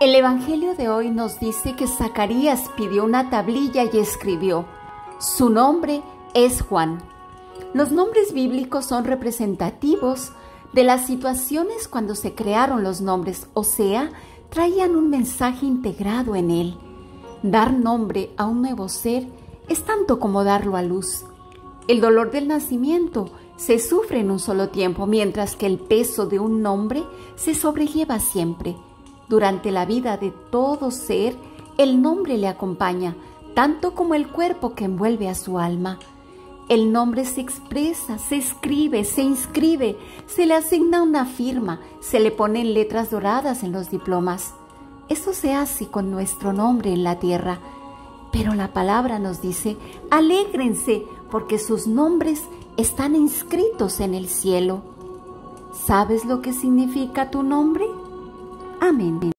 El Evangelio de hoy nos dice que Zacarías pidió una tablilla y escribió, su nombre es Juan. Los nombres bíblicos son representativos de las situaciones cuando se crearon los nombres, o sea, traían un mensaje integrado en él. Dar nombre a un nuevo ser es tanto como darlo a luz. El dolor del nacimiento se sufre en un solo tiempo, mientras que el peso de un nombre se sobrelleva siempre. Durante la vida de todo ser, el nombre le acompaña, tanto como el cuerpo que envuelve a su alma. El nombre se expresa, se escribe, se inscribe, se le asigna una firma, se le ponen letras doradas en los diplomas. Eso se hace con nuestro nombre en la tierra. Pero la palabra nos dice, alégrense porque sus nombres están inscritos en el cielo. ¿Sabes lo que significa tu nombre? Amén.